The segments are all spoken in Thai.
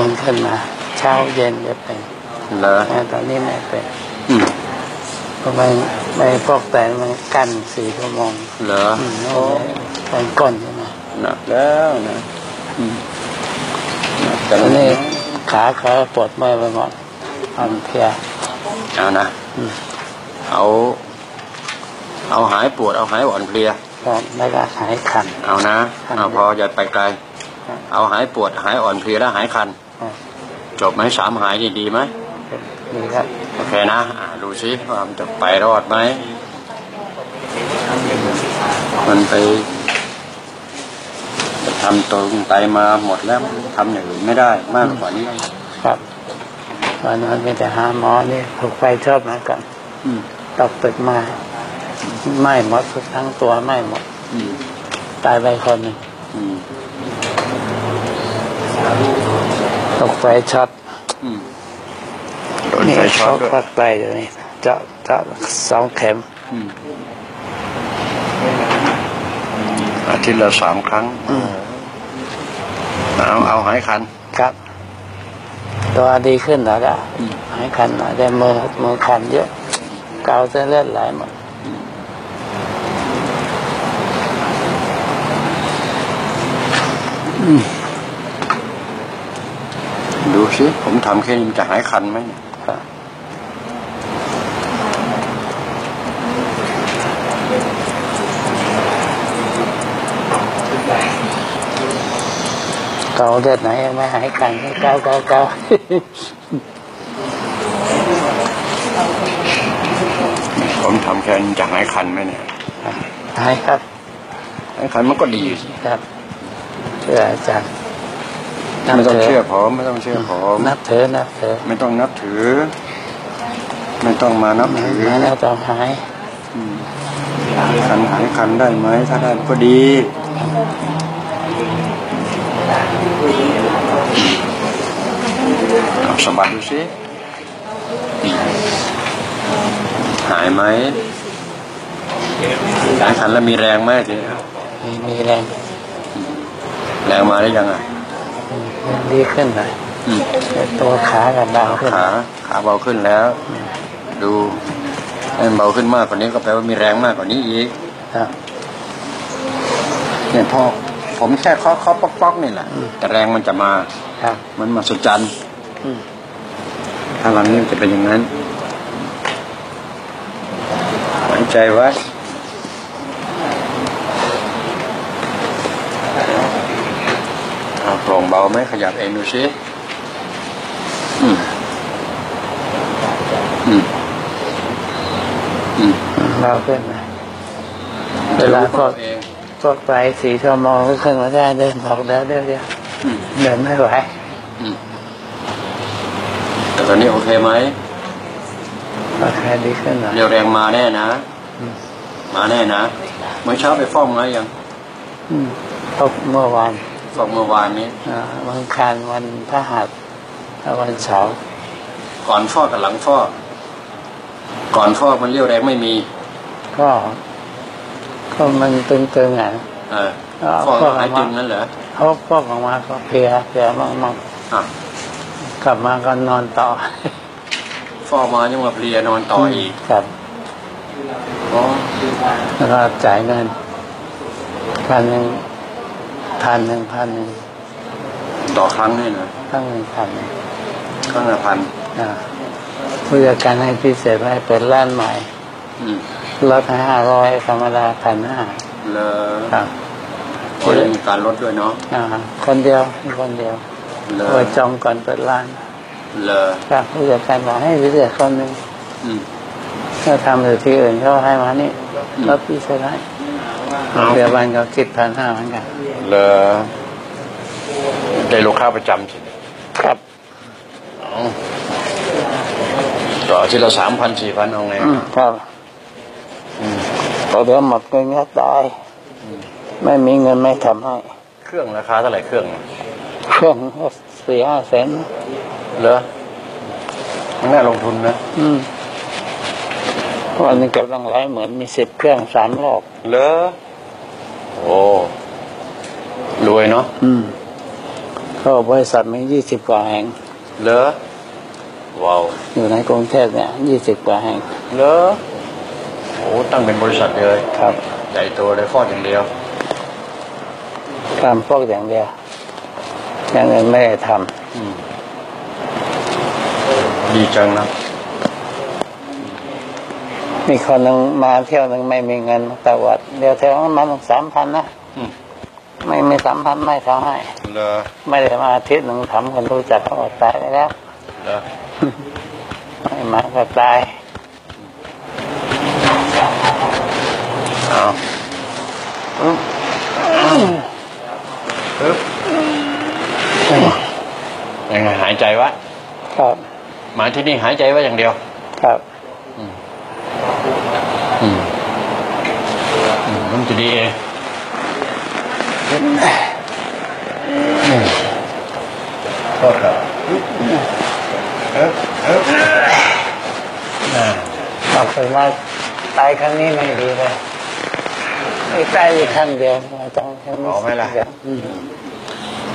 มันขึ้นมาเช้าเย็นจะเป็นเหรอแต่ตอนนี้ไม่เป็นอืมเพราะมันไม่พวกแต่มันกันสี่ชั่วโมงเหรออืมโอ้เป็นก้นใช่ไหมหนักแล้วนะอืมหนักจัตงอนเลนี้ยขาขาปวดเมื่อยไปหมดอ่อนเพลียเอานะอืมเอาเอาหายปวดเอาหายอ่อนเพลียก็แล้วก็หายคัน เอานะคันเอาพออย่าไปไกลครับเอาหายปวดหายอ่อนเพลียแล้วหายคันครับ จบไหมสามหายนี่ดีไหมดีครับโอเคนะอ่าดูซิว่ามันจะไปรอดไหมมันไปจะทำตรงไตมาหมดแล้วทำอย่างอื่นไม่ได้มากกว่านี้ครับวันนั้นไปแต่หาหมอนี่ถูกไฟชอบมาก่อนอืมตกตึกมาไหม้หมดทั้งตัวไหม้หมดอืมตายไปคนหนึ่งอืม ตกไฟช็อตอืมโดนนี่ไฟช็อตด้วยปักไตอยู่นี่เจาะเจาะสองเข็มอืมอาทิตย์ละสามครั้งเอาเอาหายคัน ครับ ตัวดีขึ้นแล้วก็อืม หายคันหน่อยแต่มือมือคันเยอะ เกาเส้นเลือดไหลหมด ดูสิผมทำแค่นี้มันจะหายคันไหมเนี่ยครับเกาเลือดไหนยังไม่หายคันให้เกาเกาเกาผมทำแค่นี้จะหายคันไหมเนี่ยหายครับหายคันมันก็ดีสิครับเชื่ออาจารย์ ไม่ต้องเชื่อผมไม่ต้องเชื่อผมนับเถอะนับเถอะไม่ต้องนับถือ ไม่ต้องมานับถือหายแล้วต้องหายอืมคันหายคันได้ไหมถ้าได้ก็ดีเอาสะบัดดูสิหายไหมหายคันแล้วมีแรงไหมทีนี้มีมีแรง แรงมาได้ยัง อะดีขึ้นหน่อยอืมแต่ตัวขากับเบาขึ้นขาขาเบาขึ้นแล้ว ดูให้มันเบาขึ้นมากกว่านี้ก็แปลว่ามีแรงมากกว่านี้อีกครับเนี่ยพ่อผมแค่เคาะเคาะป๊อกป๊อกนี่แหละแต่แรงมันจะมาครับมันมาสุจันอืมถ้าหลังนี้มันจะเป็นอย่างนั้นหายใจไว้เอาโป ร่งเบาไหมขยับเองดูสิอืมอืมอืมเบาขึ้นหน่อยเวลาพวกเอพวกไปสีชั่วโมงก็ขึ้นมาได้เดินบอกแล้วเดี๋ยวเดียวเดินไม่ไหวอืมแต่ตอนนี้โอเคไหมก็แค่ดีขึ้นหน่อเรียวแรงมาแน่นะ มาแน่นะเมื่อเช้าไปฟ้องมายังอืมเมื่อวาน ฟ้องเมื่อวานนี้อ่าวันคารวันพฤหัสและวันเสาร์ก่อนฟอกกับหลังฟอกก่อนฟอกมันเรียวแรงไม่มี ก็ ก็มันตึงๆอะเอออ่าฟอกฟอกหายออกมาตึงนั่นเหรอเขาพวกออกมาก็เพลียเพลียมากอะๆกลับมาก็นอนต่อฟอกมายังมาเพลียนอนต่ออีกครับอ๋อแล้วก็จ่ายเงินพันหนึ่ง พันหนึ่งพันหนึ่งต่อครั้งนี่นะตั้งหนึ่งพันหนึ่งครั้งละพันอ่าผู้จัดการให้พิเศษให้เปิดร้านใหม่อืมลดให้ห้าร้อยธรรมดาพันห้าเลอครับโอ้ยมีการลดด้วยเนาะอ่า คนเดียวคนเดียวเลอโดยจองก่อนเปิดร้านเลอครับผู้จัดการบอกให้พิเศษคนหนึ่งอืมถ้าทำอยู่ที่อื่นเขาให้มานี่อืมลดพิเศษให้เอาเดียวบันเขาคิดพันห้าเหมือนกัน เลอได้ลูกค้าประจำสิครับเอาต่อทีละสามพันสี่พันเอาไงอืมครับอืมพอเดี๋ยวหมดเงินก็ตายไม่มีเงินไม่ทำให้ เครื่องราคาเท่าไหร่เครื่อง เครื่องสี่ห้าแสนเหรอมันน่าลงทุนนะ อืมวันนี้กำลังไลฟ์เหมือนมีสิบเครื่องสามรอบ เหรอ โอ้ รวยเนาะอืมก็บริษัทมียี่สิบกว่าแห่งเหรอว้าวอยู่ในกรุงเทพเนี่ยยี่สิบกว่าแห่งเหรอโอ้ตั้งเป็นบริษัทเลยครับใหญ่โตเลยฟอดอย่างเดียวทำพวกอย่างเดียวอย่างอื่นไม่ได้ทอืมดีจังนะำมีคนหนึ่งมาเที่ยวหนึ่งไม่มีเงินตะวัดเดี๋ยวเที่ยวมาสามพันนะอืมไม่มี สามพันไม่เขาให้เหรอไม่ได้มาอาทิตย์หนึ่งทำคนรู้จักเขาอดตายไปแล้วเหรอไม่มาก็ตายเอาอึ๊บอึ๊บยังไงหายใจวะครับมาที่นี่หายใจไว้อย่างเดียว ครับอืมอืมมันจะดีเอง โทษครับเอ๊ะเอ๊ะน่าบอกไปว่าตายครั้งนี้ไม่ดีเลยไม่ตายอีกครั้งเดียวไม่ต้องแค่เอาไหมล่ะเดียวอืม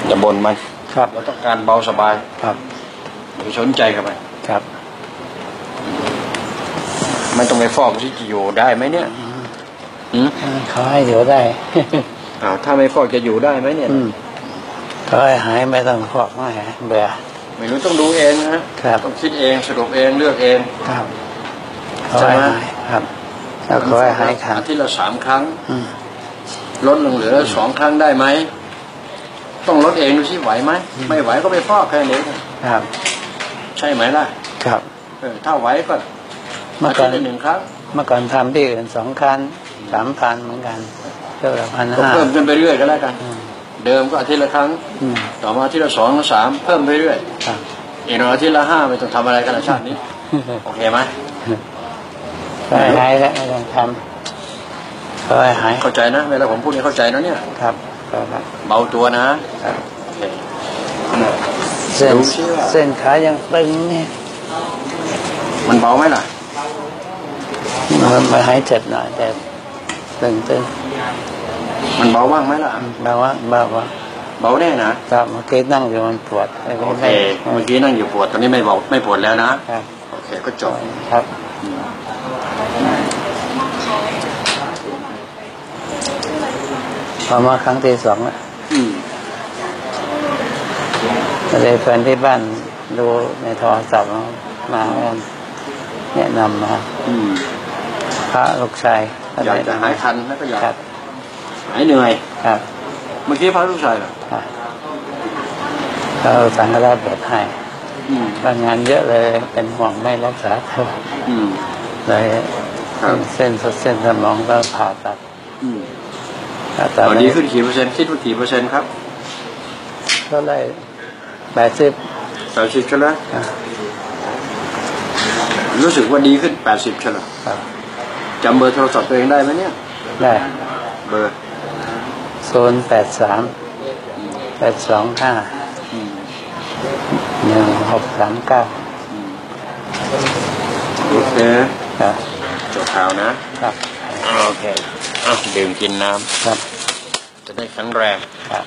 อย่าบ่นมันครับเราต้องการเบาสบายครับอย่าไปสนใจกับมันครับ ไม่ต้องไปฟอกที่จะอยู่ได้ไหมเนี่ยอืมเขาให้อยู่ได้ อ้าวถ้าไม่ฟอกจะอยู่ได้ไหมเนี่ยอืมเขาให้หายไม่ต้องฟอกไม่หายเบื่อไม่รู้ต้องดูเองนะฮะครับต้องคิดเองสรุปเองเลือกเองครับเขาใช่ให้ไหมหายครับแล้วเขาให้หายขาดอาทิตย์ละสามครั้งอืมลดลงเหลือสองครั้งได้ไหมต้องลดเองดูสิไหวไหมไม่ไหวก็ไปฟอกแค่นี้ครับ ใช่ไหมล่ะ ครับเออถ้าไหวก็เมื่อาอก่ทิอตนย์ละหนึ่งครั้งเมื่อก่อนทำที่อื่นสองคันสามพันเหมือนกัน เท่าละพันก็ห้าเพิ่มขึ้นไปเรื่อยก็แล้วกันอืมเดิมก็อาทิตย์ละครั้งอืมต่อมาอาทิตย์ละสองละสามเพิ่มไปเรื่อยครับอีกหน่อยอาทิตย์ละห้าไม่ต้องทำอะไรกันละชาตินี้โอเคไหมเขาให้หายแล้วไม่ต้องทำเขาให้หายเข้าใจนะเวลาผมพูดนี่เข้าใจนะเนี่ยครับครับเบาตัวนะครับโอเคเส้นดูสิว่าเส้นขายังตึงเนี่ยมันเบาไหมล่ะมันมาหายเจ็บหน่อยแต่ ตึงตึงมันเบาบ้างไหมล่ะเบาว่าเบาว่าเบาแน่นะครับเมื่อกี้นั่งอยู่มันปวดไอ้โอนี่เคไม่เมื่อกี้นั่งอยู่ปวดตอนนี้ไม่เบาไม่ปวดแล้วนะครับโอเคก็จบครับพอมาครั้งที่สองแล้วอืมก็เลยแฟนที่บ้านดูในโทรศัพท์มาแนะนำมาอืมพระลูกชาย อยากจะหายคันแล้วก็อยากครับหายเหนื่อยครับ เมื่อกี้พาลูกชายเหรอครับเขาสังฆราชบวชให้อืมบางงานเยอะเลยเป็นห่วงไม่รักษาเท่าอืมเลยครับเส้นเส้นสมองก็ผ่าตัดอืมผ่าตตัดอนนี้ขึ้นกี่เปอร์เซ็นต์คิดว่ากี่เปอร์เซ็นต์ครับก็เลยแปดสิบแปดสิบใช่ไหมรู้สึกว่าดีขึ้นแปดสิบใช่ไหมครับ จำเบอร์โทรศัพท์ตัวเองได้ไหมเนี่ย ได้เบอร์ศูนย์แปดสามแปดสองห้าอืมหนึ่งหกสามเก้าโอเคครับจบข่าวนะครับโอเคอะดื่มกินน้ครับำจะได้แข็งแรงครับ